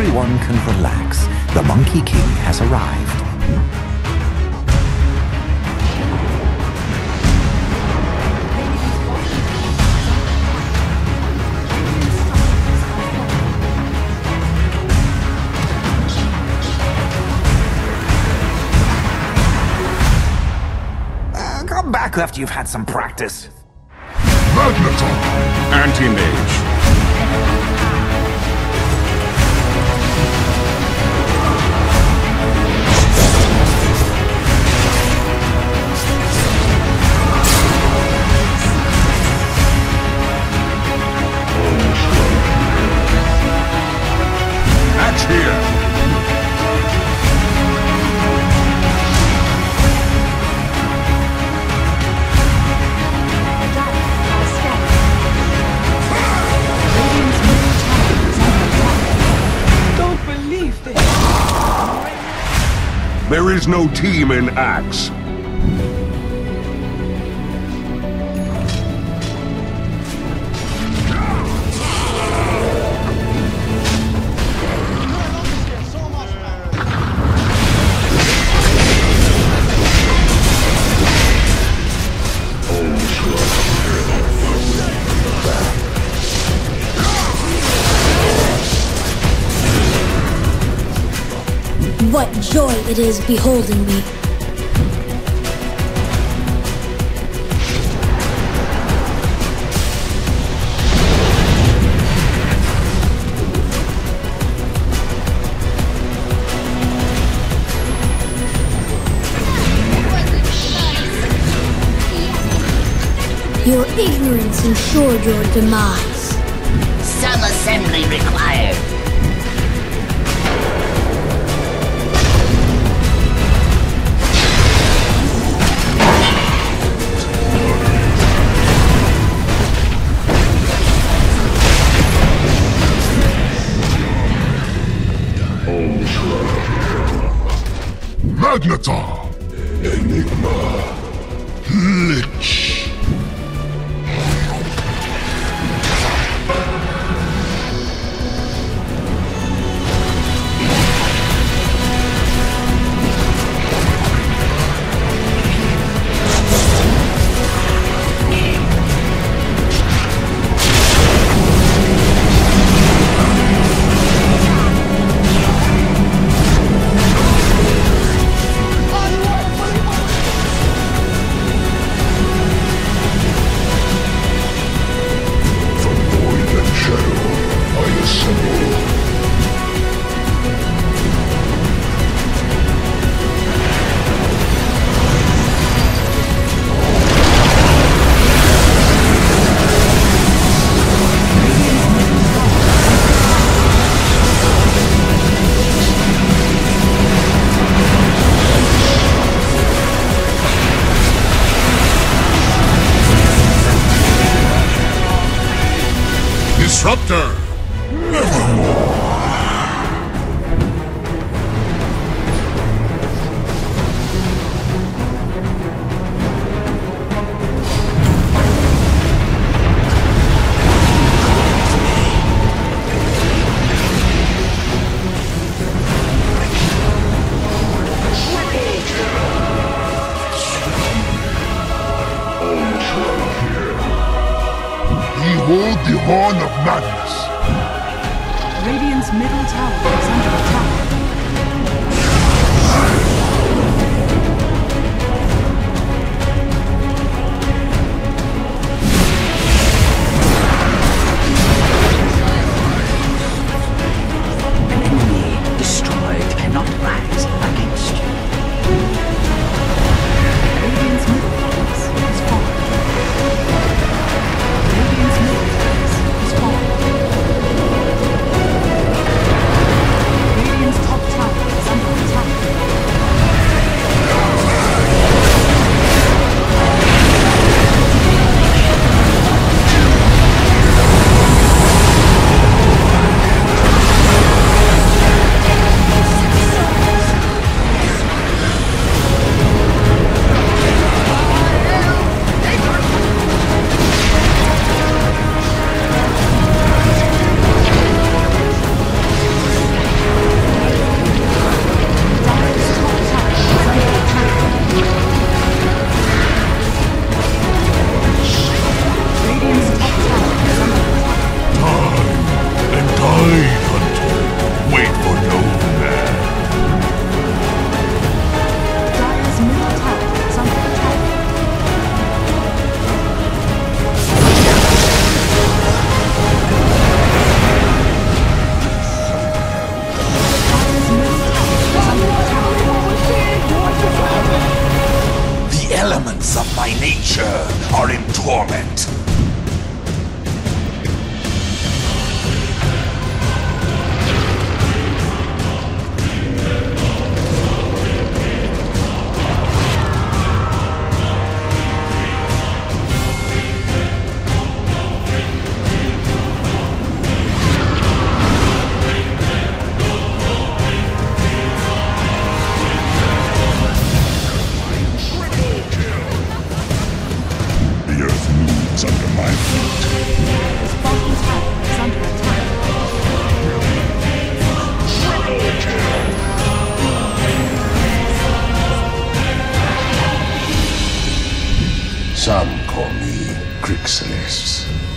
everyone can relax. The Monkey King has arrived. Uh, come back after you've had some practice. Magneton! Anti-mage. There is no team in Axe. Joy it is beholding me. Your ignorance ensured your demise. Some assembly required. Magneton! Enigma. Lich. Disruptor! The Horn of Madness. Radiant's middle tower is under attack. Some call me Crixalis.